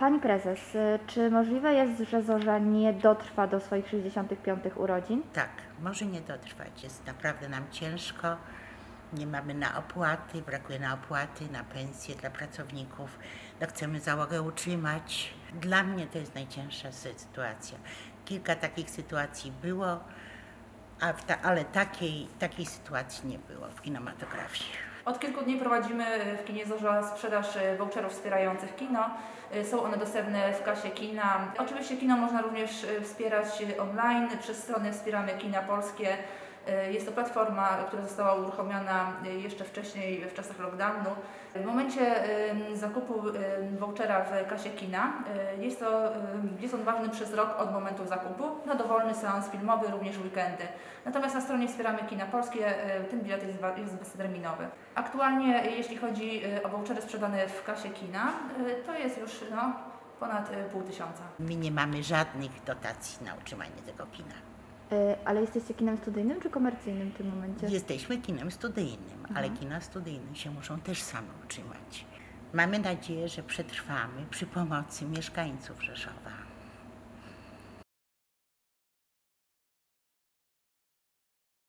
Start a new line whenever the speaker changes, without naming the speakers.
Pani prezes, y, czy możliwe jest, że Zorza nie dotrwa do swoich 65 urodzin?
Tak, może nie dotrwać. Jest naprawdę nam ciężko. Nie mamy na opłaty, brakuje na opłaty, na pensje dla pracowników. No, chcemy załogę utrzymać. Dla mnie to jest najcięższa sytuacja. Kilka takich sytuacji było, ta, ale takiej, takiej sytuacji nie było w kinematografii.
Od kilku dni prowadzimy w kinie Zorza sprzedaż e, voucherów wspierających kino. E, Są one dostępne w kasie kina. Oczywiście kino można również e, wspierać online przez stronę Wspieramy Kina Polskie. E, Jest to platforma, która została uruchomiona e, jeszcze wcześniej w czasach lockdownu. W momencie zakupu vouchera w kasie kina e, jest, to, jest on ważny przez rok od momentu zakupu na dowolny seans filmowy, również weekendy. Natomiast na stronie Wspieramy Kina Polskie ten bilet jest, jest bezterminowy. Aktualnie jeśli chodzi o vouchery sprzedane w kasie kina, to jest już no, ponad pół tysiąca.
My nie mamy żadnych dotacji na utrzymanie tego kina.
Y, Ale jesteście kinem studyjnym czy komercyjnym w tym momencie?
Jesteśmy kinem studyjnym, ale kina studyjne się muszą też same utrzymać. Mamy nadzieję, że przetrwamy przy pomocy mieszkańców Rzeszowa.